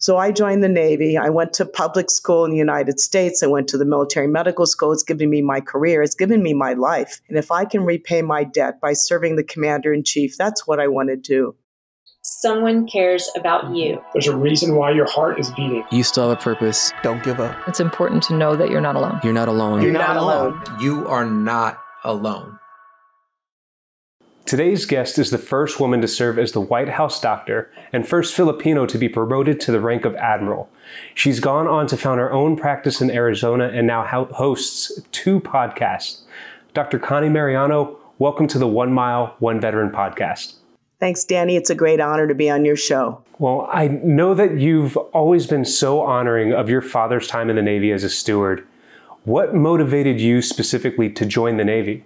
So I joined the Navy. I went to public school in the United States. I went to the military medical school. It's given me my career. It's given me my life. And if I can repay my debt by serving the commander in chief, that's what I want to do. Someone cares about you. There's a reason why your heart is beating. You still have a purpose. Don't give up. It's important to know that you're not alone. You're not alone. You're, not, alone. You are not alone. Today's guest is the first woman to serve as the White House doctor and first Filipino to be promoted to the rank of admiral. She's gone on to found her own practice in Arizona and now hosts two podcasts. Dr. Connie Mariano, welcome to the One Mile, One Veteran podcast. Thanks, Danny. It's a great honor to be on your show. Well, I know that you've always been so honoring of your father's time in the Navy as a steward. What motivated you specifically to join the Navy?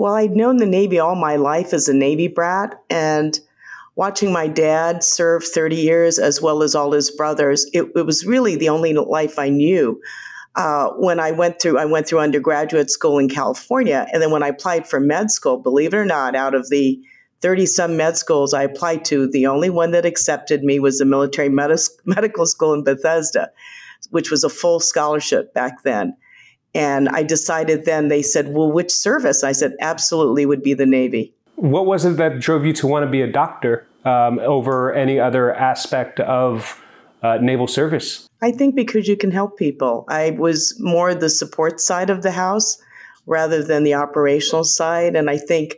Well, I'd known the Navy all my life as a Navy brat, and watching my dad serve 30 years as well as all his brothers, it, it was really the only life I knew. Uh, when I went through, I went through undergraduate school in California, and then when I applied for med school, believe it or not, out of the 30 some med schools I applied to, the only one that accepted me was the military med- medical school in Bethesda, which was a full scholarship back then. And I decided then, they said, well, which service? I said, absolutely would be the Navy. What was it that drove you to want to be a doctor um, over any other aspect of uh, naval service? I think because you can help people. I was more the support side of the house rather than the operational side. And I think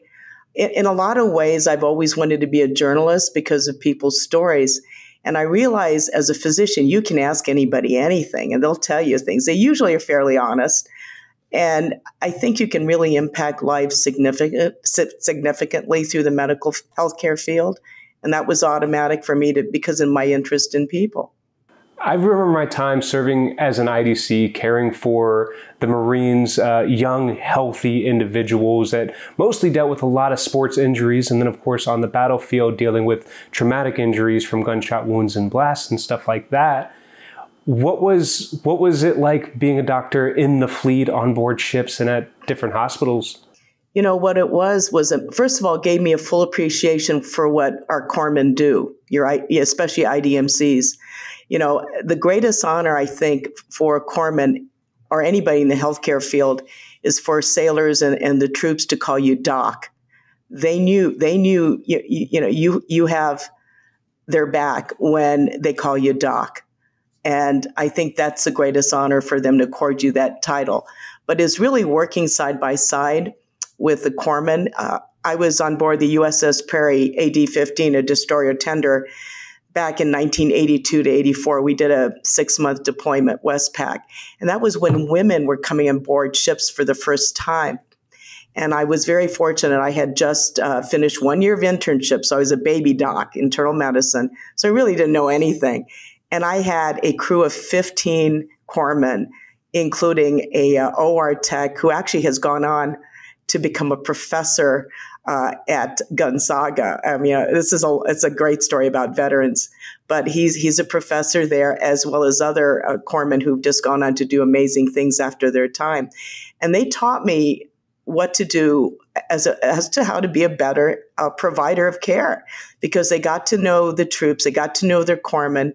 in, in a lot of ways, I've always wanted to be a journalist because of people's stories. And I realize as a physician, you can ask anybody anything and they'll tell you things. They usually are fairly honest. And I think you can really impact lives significant, significantly through the medical healthcare field. And that was automatic for me to, because of my interest in people. I remember my time serving as an IDC, caring for the Marines, uh, young, healthy individuals that mostly dealt with a lot of sports injuries. And then, of course, on the battlefield, dealing with traumatic injuries from gunshot wounds and blasts and stuff like that. What was what was it like being a doctor in the fleet on board ships and at different hospitals? You know what it was was a, first of all gave me a full appreciation for what our corpsmen do. Your especially IDMCs you know, the greatest honor I think for a corpsman or anybody in the healthcare field is for sailors and, and the troops to call you doc. They knew they knew you, you know you you have their back when they call you doc. And I think that's the greatest honor for them to accord you that title. But is really working side by side with the corpsman. Uh, I was on board the USS Prairie AD 15, a destroyer tender, back in 1982 to 84, we did a six month deployment, Westpac. And that was when women were coming on board ships for the first time. And I was very fortunate. I had just uh, finished one year of internship. So I was a baby doc, internal medicine. So I really didn't know anything. And I had a crew of 15 corpsmen, including a uh, OR tech who actually has gone on to become a professor uh, at Gonzaga. I mean, uh, this is a it's a great story about veterans, but he's he's a professor there as well as other uh, corpsmen who've just gone on to do amazing things after their time, and they taught me what to do as a, as to how to be a better uh, provider of care because they got to know the troops, they got to know their corpsmen,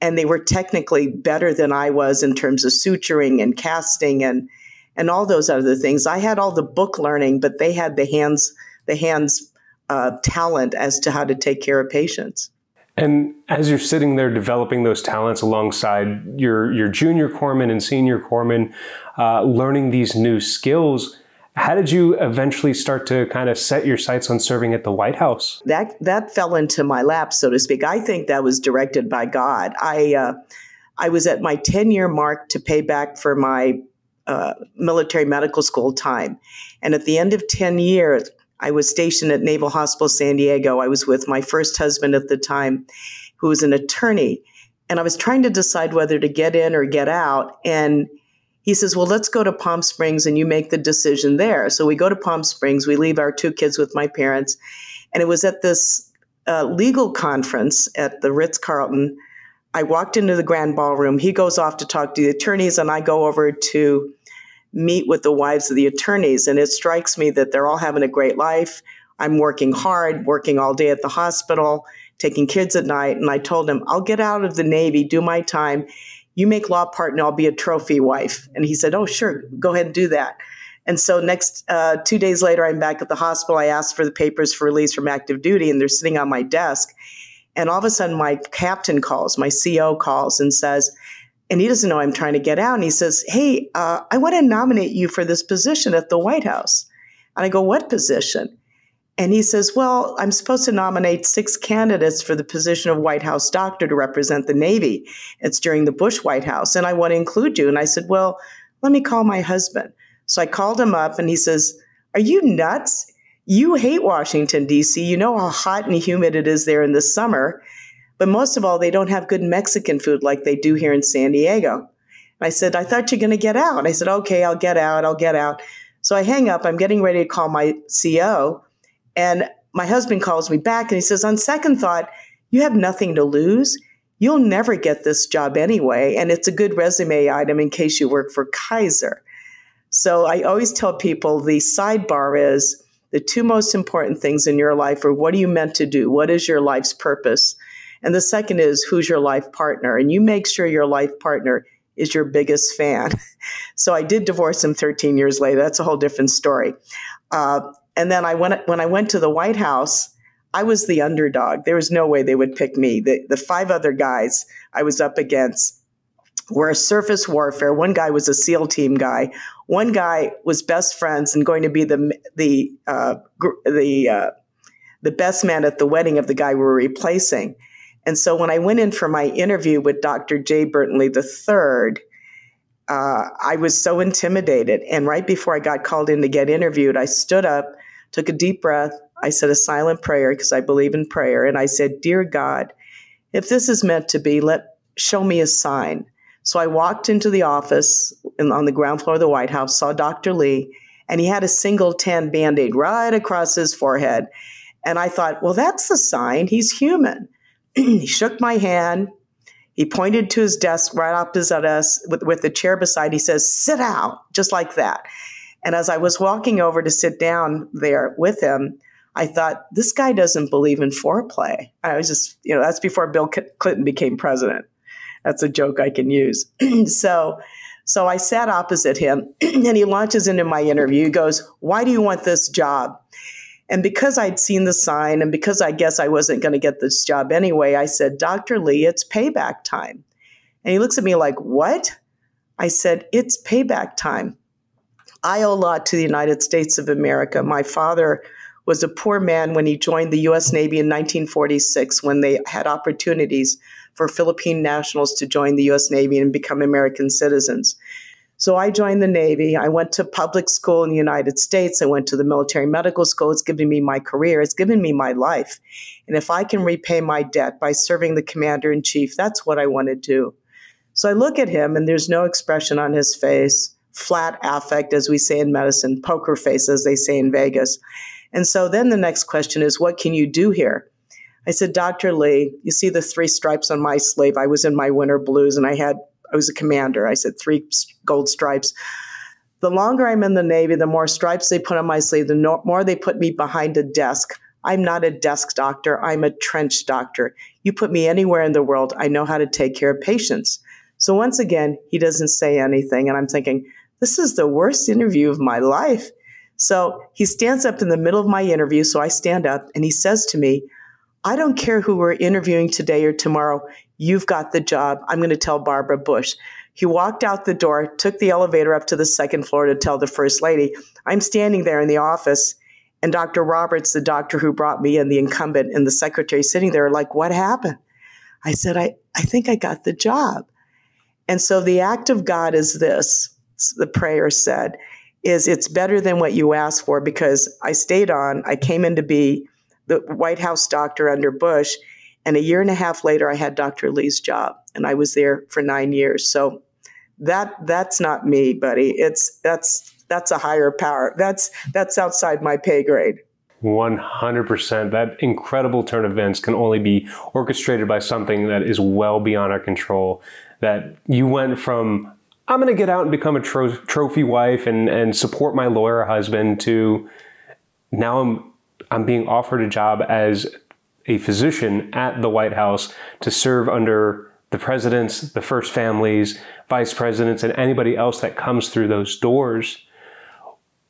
and they were technically better than I was in terms of suturing and casting and and all those other things. I had all the book learning, but they had the hands the hands uh, talent as to how to take care of patients. And as you're sitting there developing those talents alongside your your junior corpsman and senior corpsman, uh, learning these new skills, how did you eventually start to kind of set your sights on serving at the White House? That that fell into my lap, so to speak. I think that was directed by God. I uh, I was at my ten year mark to pay back for my uh, military medical school time, and at the end of ten years, I was stationed at Naval Hospital San Diego. I was with my first husband at the time, who was an attorney. And I was trying to decide whether to get in or get out. And he says, Well, let's go to Palm Springs and you make the decision there. So we go to Palm Springs. We leave our two kids with my parents. And it was at this uh, legal conference at the Ritz Carlton. I walked into the grand ballroom. He goes off to talk to the attorneys, and I go over to meet with the wives of the attorneys. And it strikes me that they're all having a great life. I'm working hard, working all day at the hospital, taking kids at night. And I told him, I'll get out of the Navy, do my time. You make law partner, I'll be a trophy wife. And he said, Oh, sure, go ahead and do that. And so next uh, two days later, I'm back at the hospital. I asked for the papers for release from active duty, and they're sitting on my desk. And all of a sudden, my captain calls, my CO calls, and says, and he doesn't know I'm trying to get out. And he says, Hey, uh, I want to nominate you for this position at the White House. And I go, What position? And he says, Well, I'm supposed to nominate six candidates for the position of White House doctor to represent the Navy. It's during the Bush White House, and I want to include you. And I said, Well, let me call my husband. So I called him up and he says, Are you nuts? You hate Washington, D.C. You know how hot and humid it is there in the summer. But most of all, they don't have good Mexican food like they do here in San Diego. And I said, I thought you're going to get out. I said, okay, I'll get out. I'll get out. So I hang up. I'm getting ready to call my CO. And my husband calls me back and he says, on second thought, you have nothing to lose. You'll never get this job anyway. And it's a good resume item in case you work for Kaiser. So I always tell people the sidebar is the two most important things in your life are what are you meant to do? What is your life's purpose? And the second is who's your life partner? And you make sure your life partner is your biggest fan. so I did divorce him 13 years later. That's a whole different story. Uh, and then I went when I went to the White House. I was the underdog. There was no way they would pick me. The, the five other guys I was up against were a surface warfare. One guy was a SEAL team guy. One guy was best friends and going to be the the uh, the uh, the best man at the wedding of the guy we were replacing. And so when I went in for my interview with Dr. Jay Burton Lee III, uh, I was so intimidated. And right before I got called in to get interviewed, I stood up, took a deep breath. I said a silent prayer because I believe in prayer. And I said, Dear God, if this is meant to be, let show me a sign. So I walked into the office in, on the ground floor of the White House, saw Dr. Lee, and he had a single tan band aid right across his forehead. And I thought, well, that's the sign. He's human. he shook my hand. He pointed to his desk right opposite us with, with the chair beside. He says, sit down, just like that. And as I was walking over to sit down there with him, I thought, this guy doesn't believe in foreplay. I was just, you know, that's before Bill Clinton became president. That's a joke I can use. so, so I sat opposite him and he launches into my interview. He goes, Why do you want this job? And because I'd seen the sign and because I guess I wasn't going to get this job anyway, I said, Dr. Lee, it's payback time. And he looks at me like, What? I said, It's payback time. I owe a lot to the United States of America. My father was a poor man when he joined the U.S. Navy in 1946 when they had opportunities for Philippine nationals to join the U.S. Navy and become American citizens. So I joined the Navy. I went to public school in the United States. I went to the military medical school. It's given me my career. It's given me my life. And if I can repay my debt by serving the commander in chief, that's what I want to do. So I look at him and there's no expression on his face, flat affect, as we say in medicine, poker face, as they say in Vegas. And so then the next question is, what can you do here? I said, Dr. Lee, you see the three stripes on my sleeve. I was in my winter blues and I had I was a commander. I said three gold stripes. The longer I'm in the Navy, the more stripes they put on my sleeve, the no- more they put me behind a desk. I'm not a desk doctor, I'm a trench doctor. You put me anywhere in the world, I know how to take care of patients. So once again, he doesn't say anything. And I'm thinking, this is the worst interview of my life. So he stands up in the middle of my interview. So I stand up and he says to me, I don't care who we're interviewing today or tomorrow. You've got the job. I'm going to tell Barbara Bush. He walked out the door, took the elevator up to the second floor to tell the first lady. I'm standing there in the office, and Dr. Roberts, the doctor who brought me in, the incumbent, and the secretary sitting there, like, What happened? I said, I, I think I got the job. And so the act of God is this, the prayer said, is it's better than what you asked for because I stayed on. I came in to be the White House doctor under Bush and a year and a half later, I had Dr. Lee's job, and I was there for nine years. So that that's not me, buddy. It's that's that's a higher power. That's that's outside my pay grade. 100%. That incredible turn of events can only be orchestrated by something that is well beyond our control. That you went from, I'm going to get out and become a tro- trophy wife and, and support my lawyer husband to now I'm, I'm being offered a job as a physician at the White House to serve under the presidents, the first families, vice presidents, and anybody else that comes through those doors.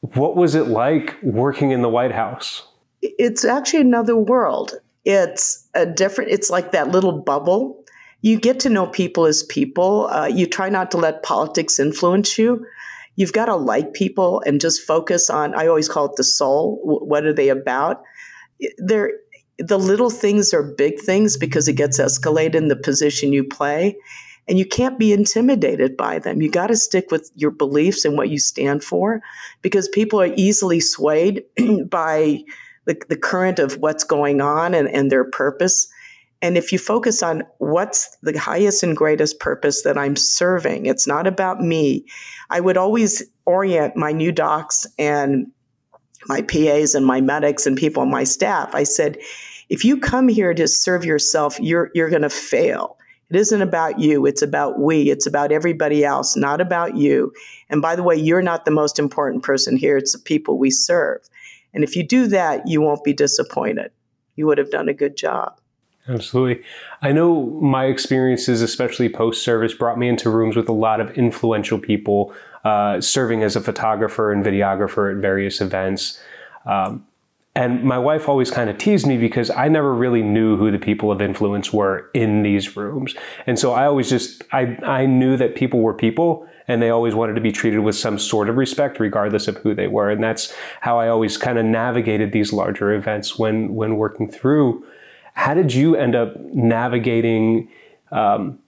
What was it like working in the White House? It's actually another world. It's a different, it's like that little bubble. You get to know people as people. Uh, you try not to let politics influence you. You've got to like people and just focus on, I always call it the soul. What are they about? They're, the little things are big things because it gets escalated in the position you play and you can't be intimidated by them. You got to stick with your beliefs and what you stand for because people are easily swayed by the, the current of what's going on and, and their purpose. And if you focus on what's the highest and greatest purpose that I'm serving, it's not about me. I would always orient my new docs and my PAs and my medics and people on my staff. I said, if you come here to serve yourself, you're you're going to fail. It isn't about you, it's about we, it's about everybody else, not about you. And by the way, you're not the most important person here, it's the people we serve. And if you do that, you won't be disappointed. You would have done a good job. Absolutely. I know my experiences, especially post service, brought me into rooms with a lot of influential people uh, serving as a photographer and videographer at various events. Um, and my wife always kind of teased me because I never really knew who the people of influence were in these rooms. And so I always just, I, I knew that people were people and they always wanted to be treated with some sort of respect regardless of who they were. And that's how I always kind of navigated these larger events when, when working through. How did you end up navigating, um,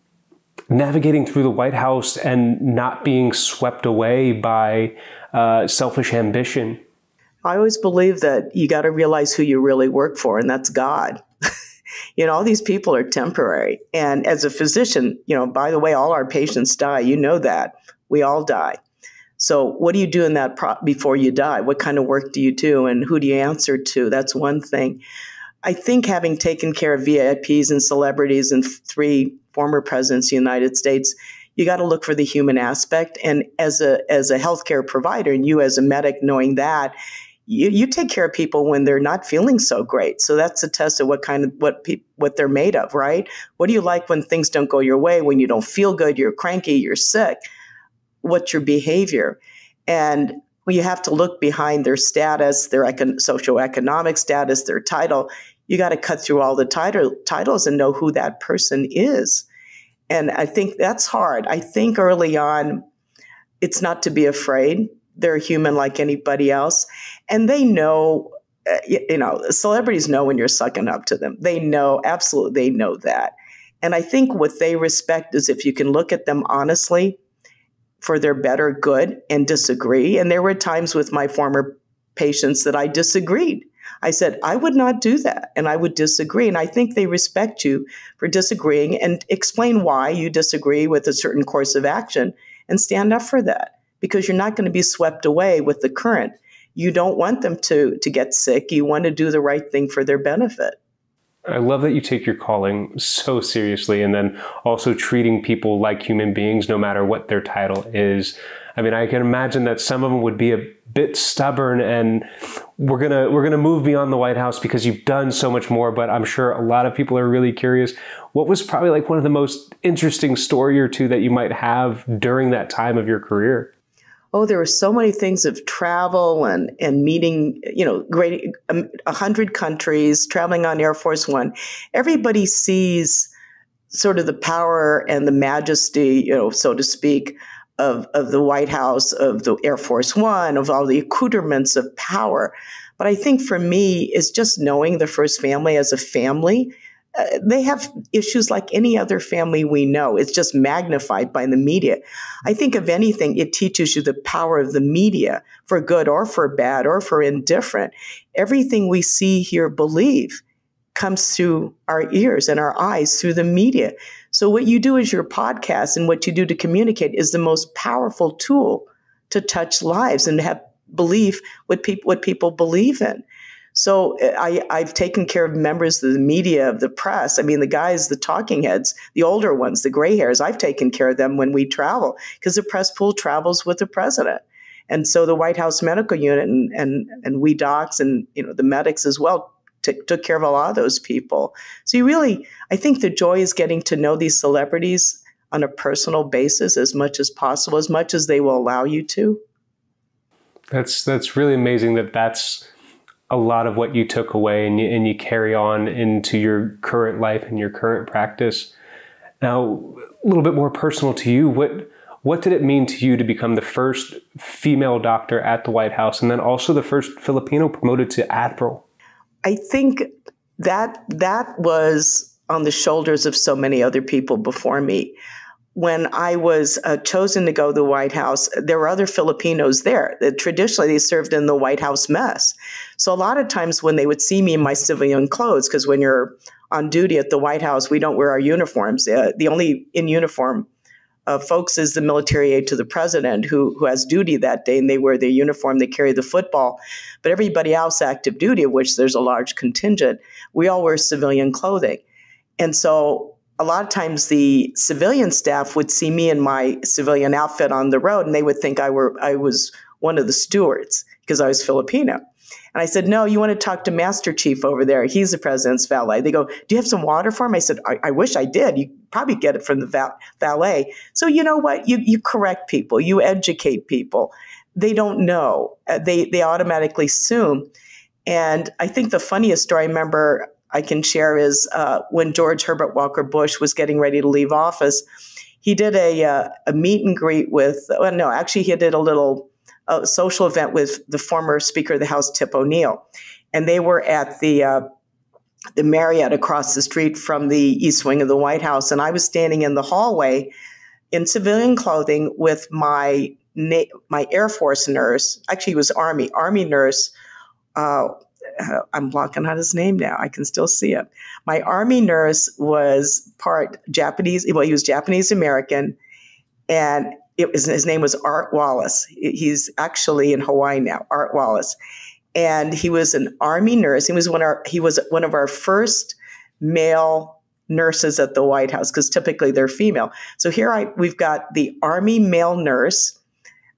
navigating through the White House and not being swept away by uh, selfish ambition? I always believe that you got to realize who you really work for, and that's God. you know, all these people are temporary. And as a physician, you know, by the way, all our patients die. You know that. We all die. So, what do you do in that pro- before you die? What kind of work do you do, and who do you answer to? That's one thing. I think having taken care of VIPs and celebrities and three former presidents of the United States, you got to look for the human aspect. And as a as a healthcare provider, and you as a medic, knowing that, you, you take care of people when they're not feeling so great. So that's a test of what kind of what pe- what they're made of, right? What do you like when things don't go your way? When you don't feel good, you're cranky, you're sick. What's your behavior? And you have to look behind their status, their econ- socioeconomic status, their title. You got to cut through all the title, titles and know who that person is. And I think that's hard. I think early on, it's not to be afraid they're human like anybody else. And they know, uh, you know, celebrities know when you're sucking up to them. They know, absolutely, they know that. And I think what they respect is if you can look at them honestly for their better good and disagree. And there were times with my former patients that I disagreed. I said, I would not do that. And I would disagree. And I think they respect you for disagreeing and explain why you disagree with a certain course of action and stand up for that because you're not going to be swept away with the current. You don't want them to to get sick. You want to do the right thing for their benefit. I love that you take your calling so seriously and then also treating people like human beings no matter what their title is. I mean, I can imagine that some of them would be a bit stubborn and we're to we're to move beyond the White House because you've done so much more, but I'm sure a lot of people are really curious. What was probably like one of the most interesting story or two that you might have during that time of your career? oh, there were so many things of travel and and meeting, you know, great um, a hundred countries, traveling on Air Force One. Everybody sees sort of the power and the majesty, you know, so to speak, of of the White House, of the Air Force One, of all the accoutrements of power. But I think for me, is just knowing the first family as a family uh, they have issues like any other family we know. It's just magnified by the media. I think, of anything, it teaches you the power of the media for good or for bad or for indifferent. Everything we see, hear, believe comes through our ears and our eyes through the media. So, what you do as your podcast and what you do to communicate is the most powerful tool to touch lives and have belief what people what people believe in. So eh, I, I've taken care of members of the media, of the press. I mean, the guys, the talking heads, the older ones, the gray hairs, I've taken care of them when we travel because the press pool travels with the president. And so the White House Medical Unit and, and, and we docs and you know the medics as well t- took care of a lot of those people. So you really, I think the joy is getting to know these celebrities on a personal basis as much as possible, as much as they will allow you to. That's that's really amazing that that's a lot of what you took away and you, and you carry on into your current life and your current practice. Now, a little bit more personal to you, what what did it mean to you to become the first female doctor at the White House and then also the first Filipino promoted to admiral? I think that that was on the shoulders of so many other people before me. When I was uh, chosen to go to the White House, there were other Filipinos there. Traditionally, they served in the White House mess. So a lot of times when they would see me in my civilian clothes, because when you're on duty at the White House, we don't wear our uniforms. Uh, the only in uniform uh, folks is the military aide to the president who, who has duty that day and they wear their uniform, they carry the football. But everybody else active duty, of which there's a large contingent, we all wear civilian clothing. And so a lot of times the civilian staff would see me in my civilian outfit on the road and they would think I were I was one of the stewards because I was Filipino. And I said, No, you want to talk to Master Chief over there. He's the president's valet. They go, Do you have some water for him? I said, I, I wish I did. You probably get it from the val- valet. So, you know what? You, you correct people, you educate people. They don't know, uh, they, they automatically assume. And I think the funniest story I remember I can share is uh, when George Herbert Walker Bush was getting ready to leave office, he did a, uh, a meet and greet with, well, no, actually, he did a little a social event with the former Speaker of the House, Tip O'Neill, and they were at the uh, the Marriott across the street from the East Wing of the White House, and I was standing in the hallway in civilian clothing with my my Air Force nurse. Actually, he was Army Army nurse. Uh, uh, I'm blocking out his name now. I can still see it. My Army nurse was part Japanese. Well, he was Japanese American, and it was, his name was Art Wallace. He's actually in Hawaii now, Art Wallace. And he was an army nurse. He was one of our, he was one of our first male nurses at the White House because typically they're female. So here I we've got the army male nurse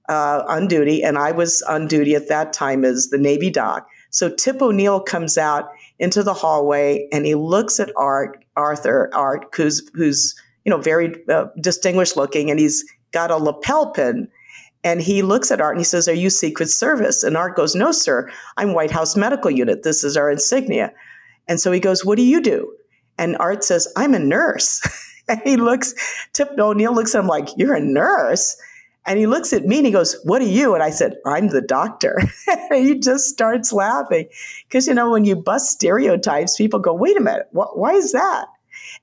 uh, on duty, and I was on duty at that time as the Navy doc. So Tip O'Neill comes out into the hallway and he looks at Art Arthur Art, who's who's you know very uh, distinguished looking, and he's got a lapel pin. And he looks at Art and he says, Are you Secret Service? And Art goes, No, sir. I'm White House Medical Unit. This is our insignia. And so he goes, What do you do? And Art says, I'm a nurse. and he looks, Tip O'Neill looks at him like, You're a nurse? And he looks at me and he goes, What are you? And I said, I'm the doctor. and he just starts laughing. Because, you know, when you bust stereotypes, people go, Wait a minute, wh- why is that?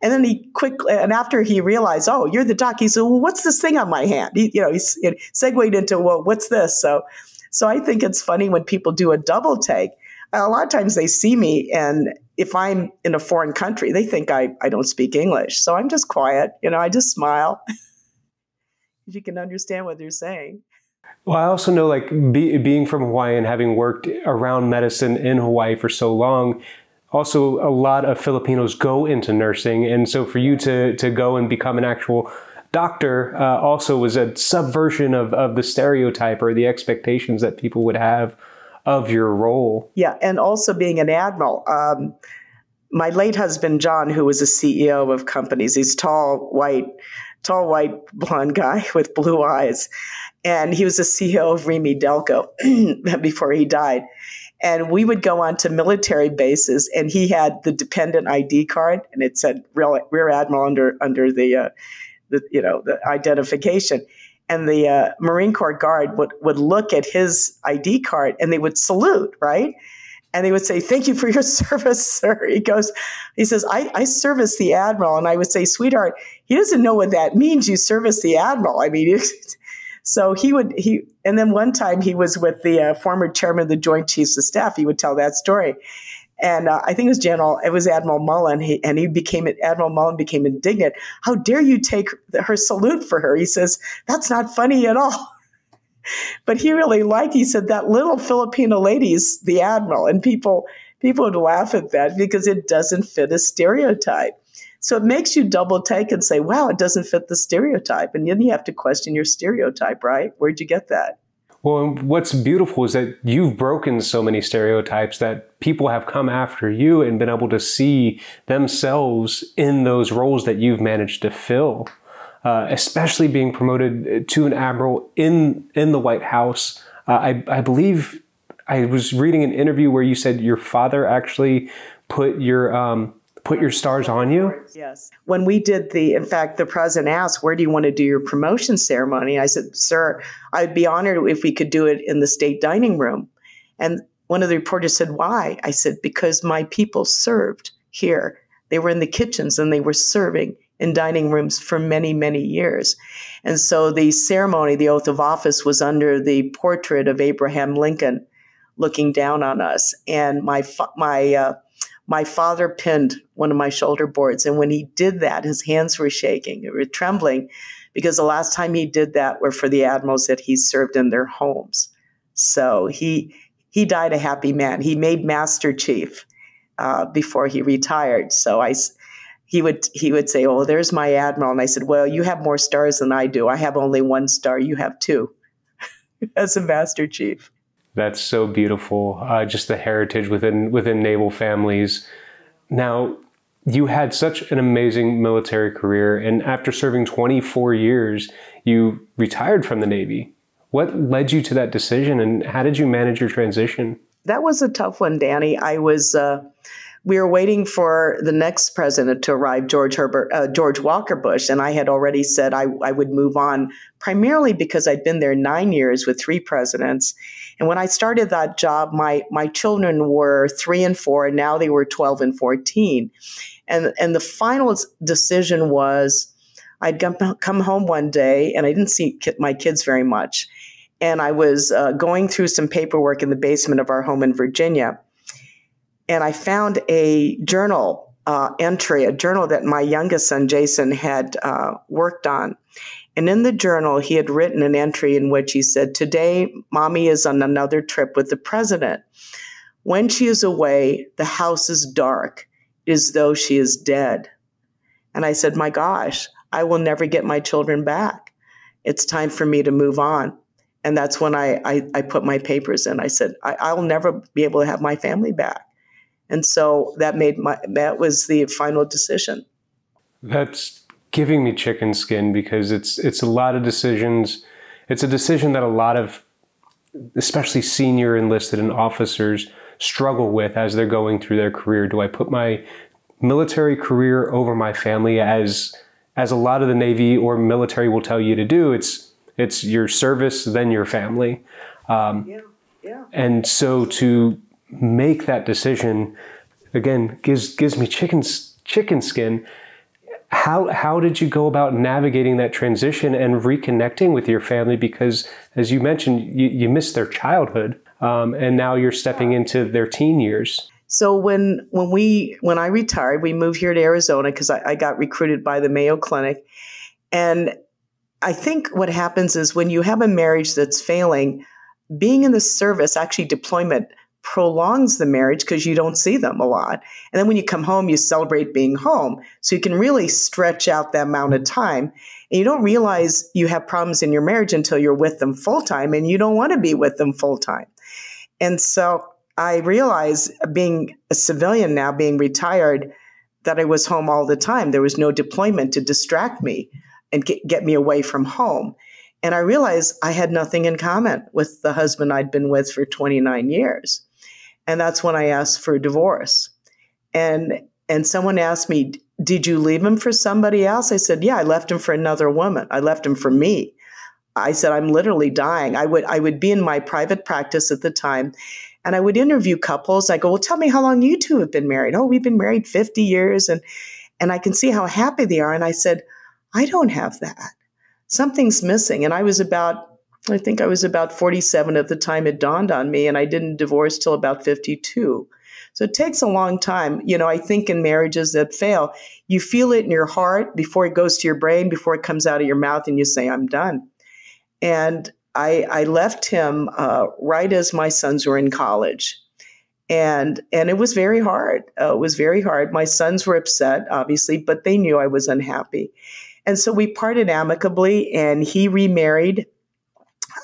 And then he quickly, and after he realized, oh, you're the doc, he said, well, what's this thing on my hand? He, you know, he segued into, well, what's this? So, so I think it's funny when people do a double take. A lot of times they see me, and if I'm in a foreign country, they think I, I don't speak English. So I'm just quiet. You know, I just smile. you can understand what they're saying. Well, I also know, like, be, being from Hawaii and having worked around medicine in Hawaii for so long, also a lot of Filipinos go into nursing, and so for you to to go and become an actual doctor uh, also was a subversion of of the stereotype or the expectations that people would have of your role. Yeah, and also being an admiral. Um, my late husband John, who was a CEO of companies, he's tall, white, tall, white, blonde guy with blue eyes, and he was a CEO of Remy Delco before he died. And we would go on to military bases, and he had the dependent ID card, and it said Rear, Rear Admiral under under the, uh, the you know the identification. And the uh, Marine Corps guard would would look at his ID card, and they would salute, right? and they would say, "Thank you for your service, sir." He goes, he says, "I, I service the admiral," and I would say, "Sweetheart, he doesn't know what that means. You service the admiral. I mean, So he would he and then one time he was with the uh, former chairman of the Joint Chiefs of Staff. He would tell that story, and uh, I think it was General it was Admiral Mullen. He, and he became Admiral Mullen became indignant. How dare you take her salute for her? He says that's not funny at all. but he really liked. He said that little Filipino lady's the admiral, and people people would laugh at that because it doesn't fit a stereotype. So it makes you double take and say, wow, it doesn't fit the stereotype. And then you have to question your stereotype, right? Where'd you get that? Well, what's beautiful is that you've broken so many stereotypes that people have come after you and been able to see themselves in those roles that you've managed to fill. Uh, especially being promoted to an admiral in in the White House. Uh, I, I believe I was reading an interview where you said your father actually put your um, put your stars on you? Yes. When we did the, in fact, the president asked, Where do you want to do your promotion ceremony? I said, Sir, I'd be honored if we could do it in the state dining room. And one of the reporters said, Why? I said, Because my people served here. They were in the kitchens and they were serving in dining rooms for many, many years. And so the ceremony, the oath of office, was under the portrait of Abraham Lincoln looking down on us. And my, my, uh, my father pinned one of my shoulder boards. And when he did that, his hands were shaking, they were trembling, because the last time he did that were for the admirals that he served in their homes. So he he died a happy man. He made Master Chief uh, before he retired. So I he would he would say, "Oh, there's my admiral," and I said, "Well, you have more stars than I do. I have only one star. You have two as a Master Chief." That's so beautiful. Uh, just the heritage within within naval families. Now, you had such an amazing military career, and after serving 24 years, you retired from the Navy. What led you to that decision, and how did you manage your transition? That was a tough one, Danny. I was. Uh, we were waiting for the next president to arrive, George Herbert, uh, George Walker Bush, and I had already said I, I would move on, primarily because I'd been there nine years with three presidents, and when I started that job, my my children were three and four, and now they were twelve and fourteen, and and the final decision was. I'd come home one day and I didn't see my kids very much. And I was uh, going through some paperwork in the basement of our home in Virginia and I found a journal uh, entry, a journal that my youngest son Jason had uh, worked on. And in the journal, he had written an entry in which he said, Today, mommy is on another trip with the president. When she is away, the house is dark, as though she is dead. And I said, My gosh, I will never get my children back. It's time for me to move on. And that's when I, I, I put my papers in. I said, I, I'll never be able to have my family back. And so that made my that was the final decision. That's giving me chicken skin because it's it's a lot of decisions. It's a decision that a lot of especially senior enlisted and officers struggle with as they're going through their career. Do I put my military career over my family as as a lot of the Navy or military will tell you to do? It's it's your service, then your family. Um, yeah, yeah. And so to make that decision again gives gives me chicken chicken skin. How how did you go about navigating that transition and reconnecting with your family? Because as you mentioned, you, you missed their childhood, um, and now you're stepping into their teen years. So when when we when I retired, we moved here to Arizona because I, I got recruited by the Mayo Clinic, and I think what happens is when you have a marriage that's failing, being in the service, actually deployment prolongs the marriage because you don't see them a lot. And then when you come home, you celebrate being home. So you can really stretch out that amount of time. And you don't realize you have problems in your marriage until you're with them full time and you don't want to be with them full time. And so I realized being a civilian now, being retired, that I was home all the time. There was no deployment to distract me and get, get me away from home. And I realized I had nothing in common with the husband I'd been with for 29 years. And that's when I asked for a divorce. And and someone asked me, "Did you leave him for somebody else?" I said, "Yeah, I left him for another woman. I left him for me." I said, "I'm literally dying." I would I would be in my private practice at the time, and I would interview couples. I go, "Well, tell me how long you two have been married." "Oh, we've been married 50 years." And and I can see how happy they are. And I said, "I don't have that. Something's missing." And I was about I think I was about 47 at the time it dawned on me, and I didn't divorce till about 52. So it takes a long time. You know, I think in marriages that fail, you feel it in your heart before it goes to your brain, before it comes out of your mouth, and you say, I'm done. And I, I left him uh, right as my sons were in college. And and it was very hard. Uh, it was very hard. My sons were upset, obviously, but they knew I was unhappy. And so we parted amicably, and he remarried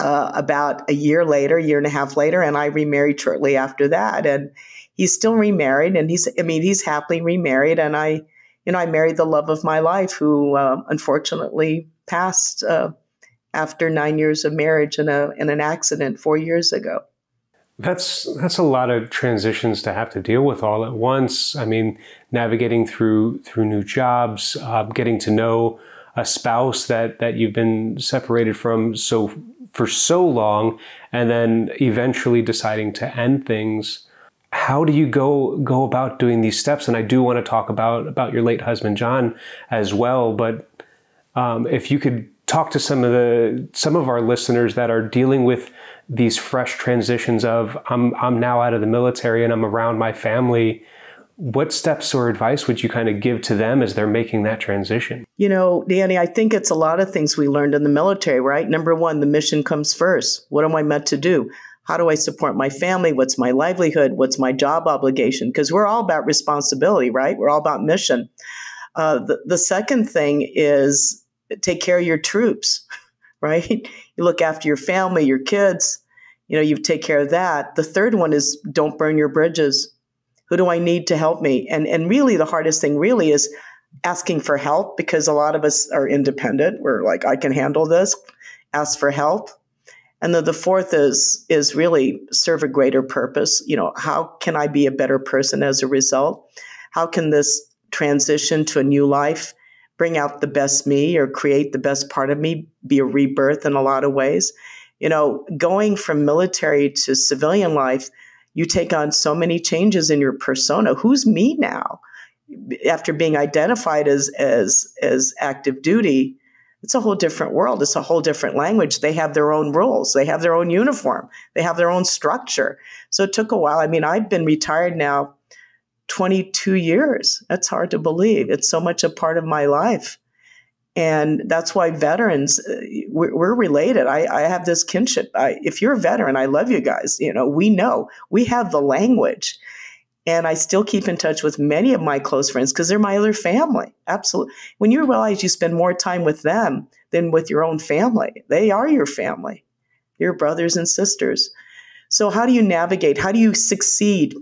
uh, about a year later, year and a half later, and I remarried shortly after that. And he's still remarried, and he's I mean he's happily remarried, and I you know I married the love of my life, who uh, unfortunately passed uh, after nine years of marriage in a in an accident four years ago. That's that's a lot of transitions to have to deal with all at once. I mean, navigating through through new jobs, uh, getting to know a spouse that that you've been separated from so for so long, and then eventually deciding to end things. How do you go go about doing these steps? And I do want to talk about about your late husband John as well. But um, if you could talk to some of the some of our listeners that are dealing with these fresh transitions of I'm I'm now out of the military and I'm around my family what steps or advice would you kind of give to them as they're making that transition? You know, Danny, I think it's a lot of things we learned in the military, right? Number one, the mission comes first. What am I meant to do? How do I support my family? What's my livelihood? What's my job obligation? Because we're all about responsibility, right? We're all about mission. Uh, the, the second thing is take care of your troops, right? You look after your family, your kids, you know, you take care of that. The third one is don't burn your bridges who do I need to help me? And and really the hardest thing really is asking for help because a lot of us are independent. We're like, I can handle this. Ask for help. And then the fourth is is really serve a greater purpose. You know, how can I be a better person as a result? How can this transition to a new life bring out the best me or create the best part of me, be a rebirth in a lot of ways? You know, going from military to civilian life, you take on so many changes in your persona. Who's me now? After being identified as as as active duty, it's a whole different world. It's a whole different language. They have their own rules. They have their own uniform. They have their own structure. So it took a while. I mean, I've been retired now 22 years. That's hard to believe. It's so much a part of my life and that's why veterans uh, we're, we're related. I, I, have this kinship. I, if you're a veteran i love you guys you know we know. We have the language. And i still keep in touch with many of my close friends because they're my other family. Absolutely when you realize you spend more time with them than with your own family they are your family your brothers and sisters. So how do you navigate how do you succeed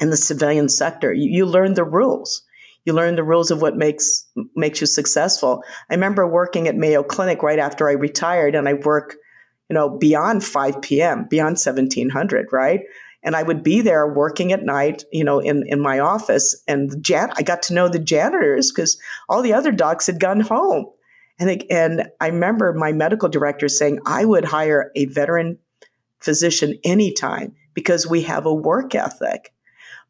in the civilian sector? You, you learn the rules you learn the rules of what makes makes you successful. I remember working at Mayo Clinic right after I retired, and I work, you know, beyond 5 p.m., beyond 1700, right? And I would be there working at night, you know, in, in my office. And jan- I got to know the janitors because all the other docs had gone home. And, they, and I remember my medical director saying, I would hire a veteran physician anytime because we have a work ethic.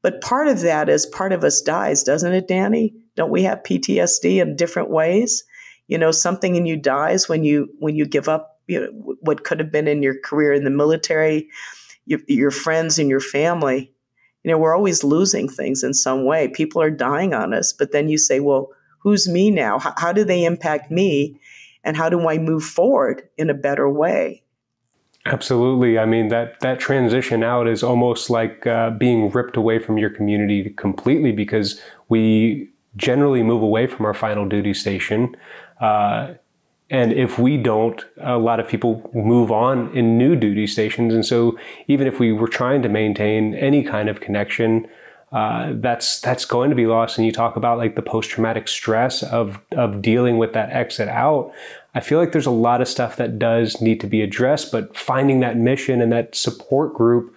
But part of that is part of us dies, doesn't it, Danny? Don't we have PTSD in different ways? You know, something in you dies when you when you give up you know, what could have been in your career in the military, your, your friends and your family. You know, we're always losing things in some way. People are dying on us, but then you say, well, who's me now? How, how do they impact me? And how do I move forward in a better way? Absolutely. I mean that that transition out is almost like uh, being ripped away from your community completely because we generally move away from our final duty station. Uh, and if we don't, a lot of people move on in new duty stations. And so, even if we were trying to maintain any kind of connection, uh, that's that's going to be lost. And you talk about like the post traumatic stress of of dealing with that exit out. I feel like there's a lot of stuff that does need to be addressed, but finding that mission and that support group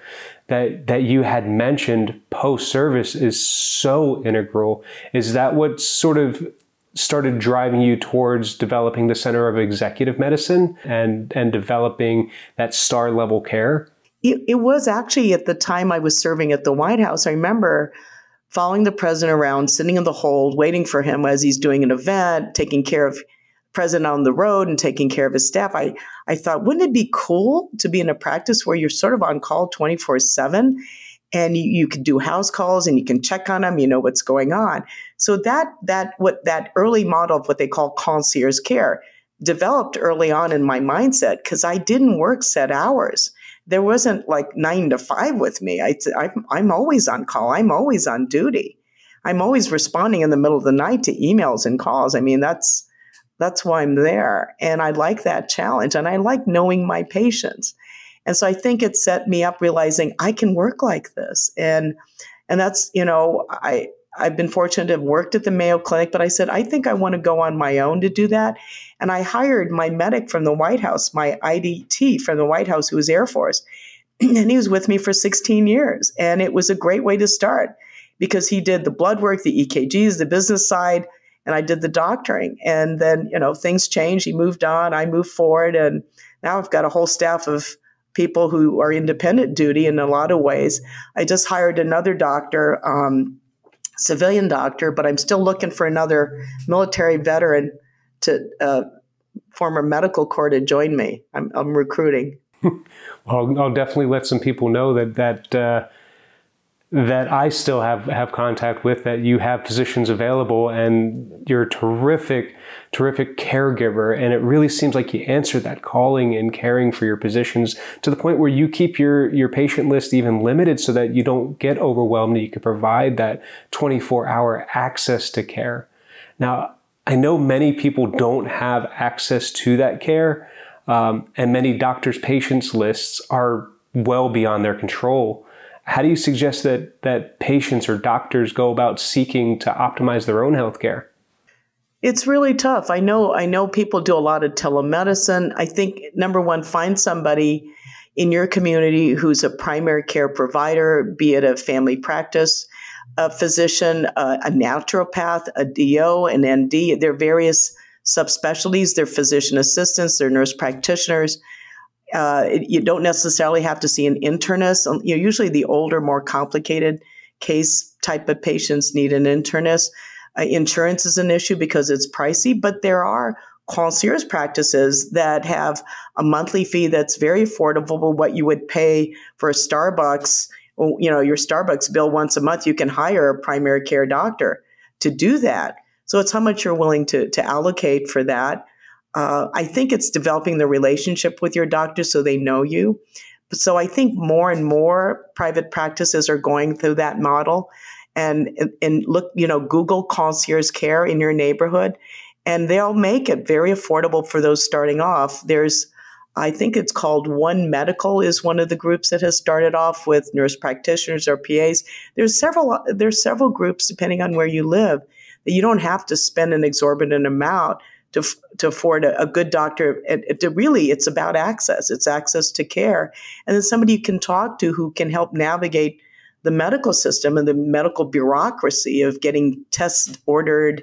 that that you had mentioned post service is so integral. Is that what sort of started driving you towards developing the Center of Executive Medicine and and developing that star level care? It, it was actually at the time I was serving at the White House. I remember following the president around, sitting in the hold, waiting for him as he's doing an event, taking care of president on the road and taking care of his staff, I, I thought, wouldn't it be cool to be in a practice where you're sort of on call 24 7 and you, you can do house calls and you can check on them, you know what's going on. So that that what that early model of what they call concierge care developed early on in my mindset because I didn't work set hours. There wasn't like nine to five with me. I, I'm, I'm always on call. I'm always on duty. I'm always responding in the middle of the night to emails and calls. I mean, that's That's why I'm there. And I like that challenge and I like knowing my patients. And so I think it set me up realizing I can work like this. And and that's, you know, I I've been fortunate to have worked at the Mayo Clinic, but I said, I think I want to go on my own to do that. And I hired my medic from the White House, my IDT from the White House, who was Air Force. and he was with me for 16 years. And it was a great way to start because he did the blood work, the EKGs, the business side, and I did the doctoring. And then, you know, things changed. He moved on, I moved forward. And now I've got a whole staff of people who are independent duty in a lot of ways. I just hired another doctor, um, civilian doctor, but I'm still looking for another military veteran to uh, former medical corps to join me. I'm, I'm recruiting. well, I'll definitely let some people know that that uh, that I still have have contact with. That you have physicians available, and you're a terrific, terrific caregiver. And it really seems like you answer that calling and caring for your physicians to the point where you keep your your patient list even limited, so that you don't get overwhelmed. And you can provide that 24 hour access to care. Now, I know many people don't have access to that care. Um, and many doctors' patients lists are well beyond their control. How do you suggest that that patients or doctors go about seeking to optimize their own healthcare? It's really tough. I know I know people do a lot of telemedicine. I think number one, find somebody in your community who's a primary care provider, be it a family practice, a physician, a, a naturopath, a DO, an ND. There are various subspecialties. They're physician assistants, they're nurse practitioners. Uh, you don't necessarily have to see an internist. Um, you know, usually the older, more complicated case type of patients need an internist. Uh, insurance is an issue because it's pricey, but there are concierge practices that have a monthly fee that's very affordable. What you would pay for a Starbucks, you know, your Starbucks bill once a month, you can hire a primary care doctor to do that. So it's how much you're willing to, to allocate for that. Uh, I think it's developing the relationship with your doctor so they know you. So I think more and more private practices are going through that model. And, and look, you know, Google concierge care in your neighborhood, and they'll make it very affordable for those starting off. There's, I think it's called One Medical is one of the groups that has started off with nurse practitioners or PAs. There's several, there's several groups depending on where you live that you don't have to spend an exorbitant amount to, to afford a, a good doctor. And to really, it's about access. It's access to care. And then somebody you can talk to who can help navigate the medical system and the medical bureaucracy of getting tests ordered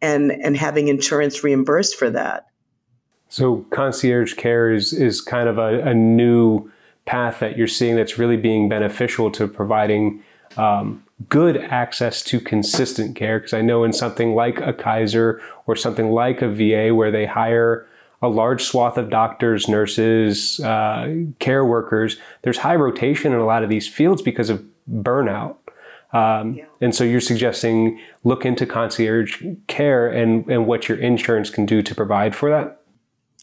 and, and having insurance reimbursed for that. So concierge care is, is kind of a, a new path that you're seeing that's really being beneficial to providing um, good access to consistent care because I know in something like a Kaiser or something like a VA where they hire a large swath of doctors, nurses, uh, care workers, there's high rotation in a lot of these fields because of burnout. Um, yeah. And so you're suggesting look into concierge care and, and what your insurance can do to provide for that?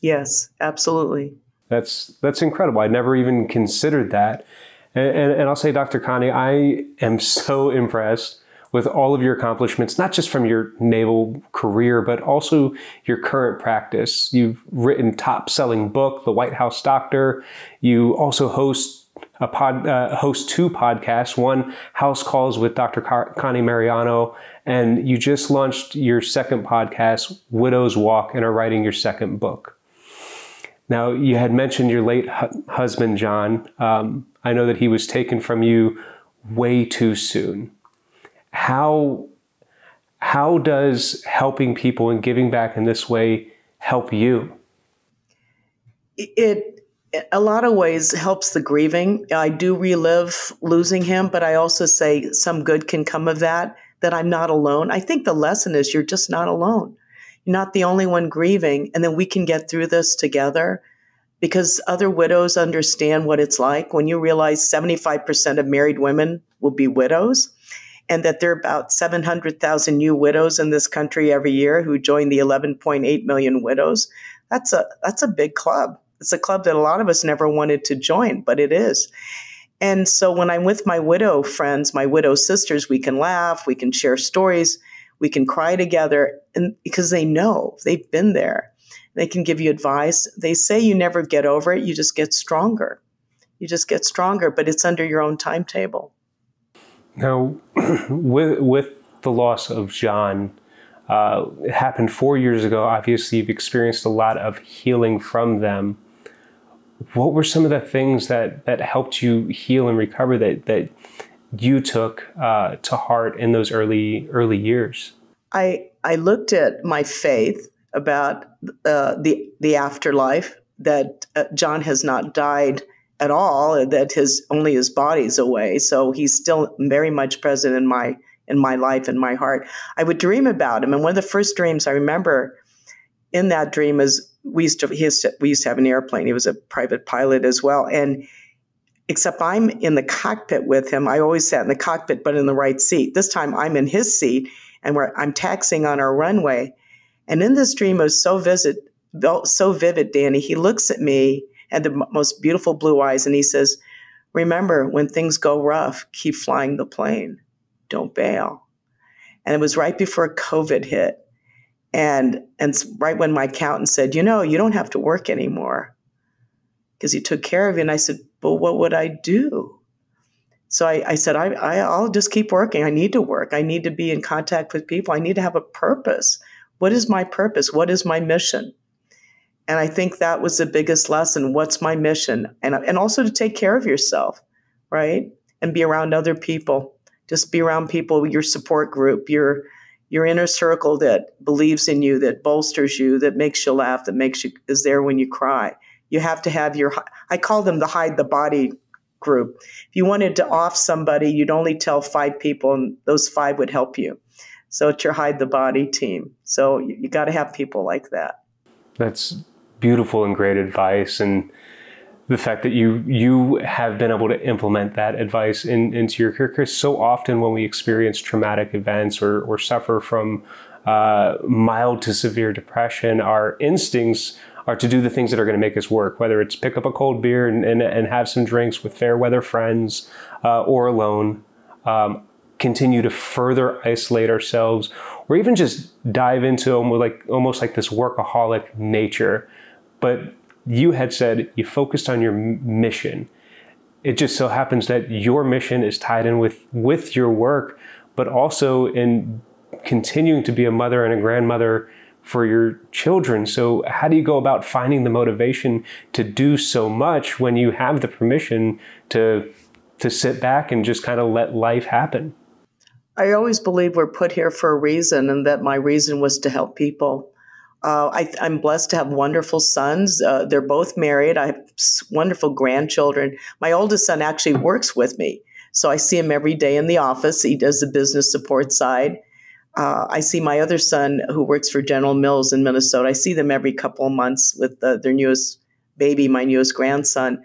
Yes, absolutely. That's that's incredible. I'd never even considered that. And, and, I'll say, Dr. Connie, I am so impressed with all of your accomplishments, not just from your naval career, but also your current practice. You've written top-selling book, The White House Doctor. You also host a pod, uh, host two podcasts, one House Calls with Dr. Car- Connie Mariano, and you just launched your second podcast, Widow's Walk, and are writing your second book. Now, you had mentioned your late hu- husband, John. Um, I know that he was taken from you way too soon. How, how does helping people and giving back in this way help you? It, a lot of ways helps the grieving. I do relive losing him, but I also say some good can come of that, that I'm not alone. I think the lesson is you're just not alone. You're not the only one grieving, and then we can get through this together because other widows understand what it's like when you realize 75% of married women will be widows and that there are about 700,000 new widows in this country every year who join the 11.8 million widows. That's a that's a big club. It's a club that a lot of us never wanted to join, but it is. And so when I'm with my widow friends, my widow sisters, we can laugh, we can share stories We can cry together, and because they know they've been there, they can give you advice. They say you never get over it; you just get stronger. You just get stronger, but it's under your own timetable. Now, with with the loss of John, uh, it happened four years ago. Obviously, you've experienced a lot of healing from them. What were some of the things that that helped you heal and recover that that you took uh, to heart in those early early years? I I looked at my faith about uh, the the afterlife that uh, John has not died at all that his only his body's away so he's still very much present in my in my life in my heart I would dream about him and one of the first dreams I remember in that dream is we used to, to we used to have an airplane he was a private pilot as well and except I'm in the cockpit with him. I always sat in the cockpit, but in the right seat. This time I'm in his seat and I'm taxiing on our runway. And in this dream, it was so vivid, so vivid, Danny. He looks at me and the most beautiful blue eyes and he says, Remember, when things go rough, keep flying the plane. Don't bail. And it was right before COVID hit. And, and right when my accountant said, You know, you don't have to work anymore because he took care of you. And I said, but what would I do? So I, I said, I, I, will just keep working. I need to work. I need to be in contact with people. I need to have a purpose. What is my purpose? What is my mission? And I think that was the biggest lesson. What's my mission? And, and also to take care of yourself, right? And be around other people. Just be around people, your support group, your your inner circle that believes in you, that bolsters you, that makes you laugh, that makes you is there when you cry you have to have your i call them the hide the body group if you wanted to off somebody you'd only tell five people and those five would help you so it's your hide the body team. So you, you got to have people like that. That's beautiful and great advice and the fact that you you have been able to implement that advice in, into your career because so often when we experience traumatic events or, or suffer from uh, mild to severe depression our instincts are to do the things that are going to make us work, whether it's pick up a cold beer and, and, and have some drinks with fair weather friends uh, or alone, um, continue to further isolate ourselves, or even just dive into almost like, almost like this workaholic nature. But you had said you focused on your mission. It just so happens that your mission is tied in with, with your work, but also in continuing to be a mother and a grandmother for your children. So, how do you go about finding the motivation to do so much when you have the permission to to sit back and just kind of let life happen? I always believe we're put here for a reason, and that my reason was to help people. Uh, I, am blessed to have wonderful sons. Uh, they're both married. I have wonderful grandchildren. My oldest son actually works with me. So I see him every day in the office. He does the business support side. Uh, I see my other son who works for General Mills in Minnesota. I see them every couple of months with the, their newest baby, my newest grandson.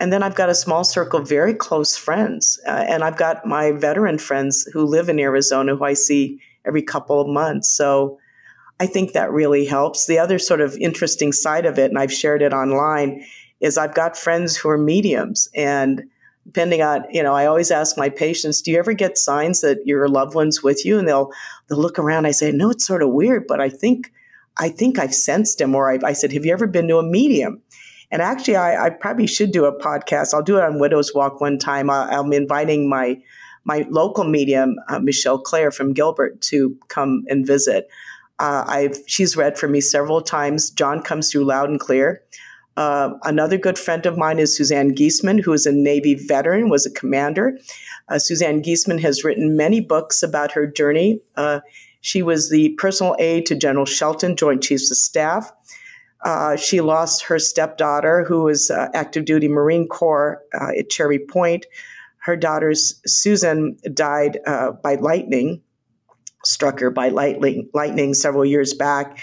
And then I've got a small circle of very close friends. Uh, and I've got my veteran friends who live in Arizona who I see every couple of months. So I think that really helps. The other sort of interesting side of it, and I've shared it online, is I've got friends who are mediums. And depending on you know i always ask my patients do you ever get signs that your loved one's with you and they'll they'll look around i say no it's sort of weird but i think i think i've sensed him or i, I said have you ever been to a medium and actually I, I, probably should do a podcast i'll do it on widows walk one time I, i'm inviting my my local medium uh, michelle claire from gilbert to come and visit uh, I've, she's read for me several times john comes through loud and clear uh, another good friend of mine is Suzanne Giesemann, who is a Navy veteran, was a commander. Uh, Suzanne Giesemann has written many books about her journey. Uh, she was the personal aide to General Shelton, Joint Chiefs of Staff. Uh, she lost her stepdaughter, who was uh, active duty Marine Corps uh, at Cherry Point. Her daughter, Susan, died by lightning, struck her by lightning, lightning several years back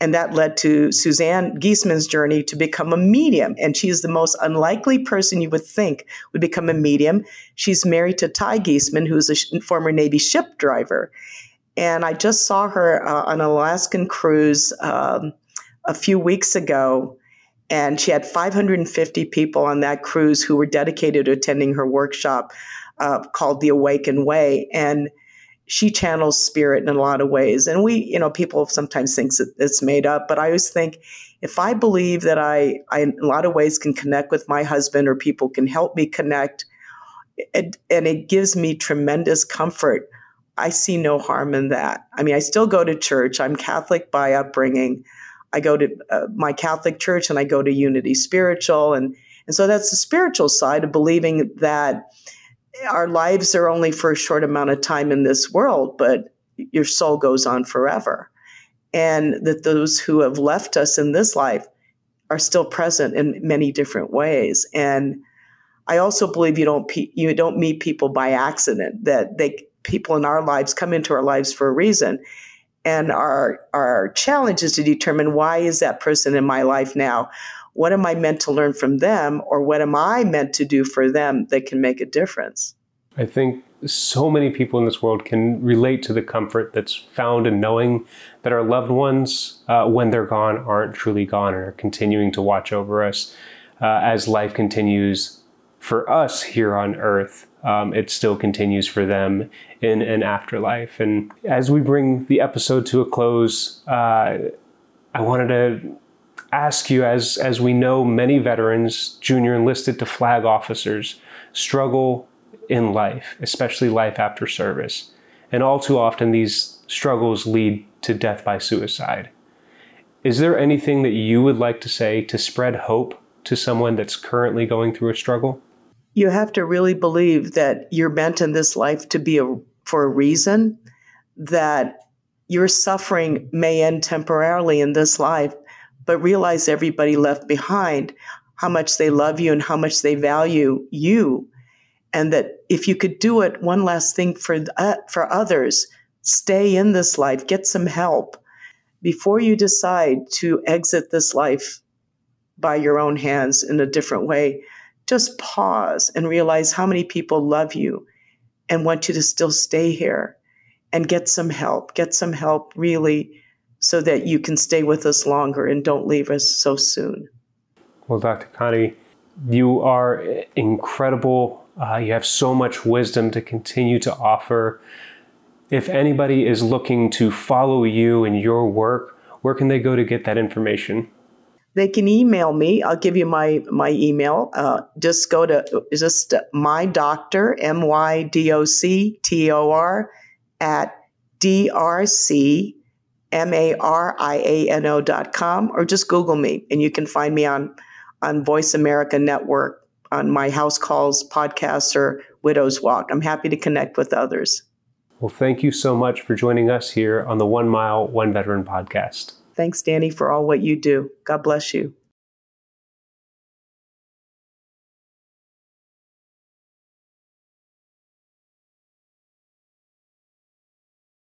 and that led to Suzanne Giesemann's journey to become a medium. And she is the most unlikely person you would think would become a medium. She's married to Ty Giesemann, who's a former Navy ship driver. And I just saw her uh, on an Alaskan cruise um, a few weeks ago. And she had 550 people on that cruise who were dedicated to attending her workshop uh, called The Awakened Way. And she channels spirit in a lot of ways. And we, you know, people sometimes think that it's made up, but I always think if I believe that I, I in a lot of ways can connect with my husband or people can help me connect, it, and it gives me tremendous comfort. I see no harm in that. I mean, I still go to church. I'm Catholic by upbringing. I go to uh, my Catholic church and I go to Unity Spiritual. And, and so that's the spiritual side of believing that our lives are only for a short amount of time in this world, but your soul goes on forever. And that those who have left us in this life are still present in many different ways. And I also believe you don't you don't meet people by accident. That they people in our lives come into our lives for a reason, and our our challenge is to determine why is that person in my life now what am I meant to learn from them or what am I meant to do for them that can make a difference? I think so many people in this world can relate to the comfort that's found in knowing that our loved ones, uh, when they're gone, aren't truly gone and are continuing to watch over us uh, as life continues for us here on earth. Um, it still continues for them in an afterlife. And as we bring the episode to a close, uh, I wanted to ask you, as, as we know, many veterans, junior enlisted to flag officers, struggle in life, especially life after service. And all too often, these struggles lead to death by suicide. Is there anything that you would like to say to spread hope to someone that's currently going through a struggle? You have to really believe that you're meant in this life to be a, for a reason, that your suffering may end temporarily in this life, but realize everybody left behind, how much they love you and how much they value you. And that if you could do it, one last thing for, uh, for others, stay in this life, get some help before you decide to exit this life by your own hands in a different way. Just pause and realize how many people love you and want you to still stay here and get some help. Get some help really so that you can stay with us longer and don't leave us so soon. Well, Dr. Connie, you are incredible. Uh, you have so much wisdom to continue to offer. If anybody is looking to follow you and your work, where can they go to get that information? They can email me. I'll give you my my email. Uh, just go to just my doctor m y d o c t o r at d r c m a r i a n o dot com, or just Google me and you can find me on, on Voice America Network on my house calls, podcast or Widow's Walk. I'm happy to connect with others. Well, thank you so much for joining us here on the One Mile, One Veteran podcast. Thanks, Danny, for all what you do. God bless you.